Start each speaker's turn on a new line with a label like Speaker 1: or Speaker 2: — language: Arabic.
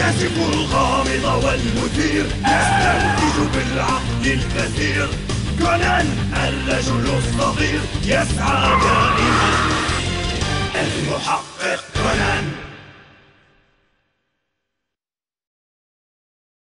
Speaker 1: يكشف الغامض والمثير. يستنتج بالعقل الكثير. كونان الرجل الصغير. يسعى دائما المحقق كونان.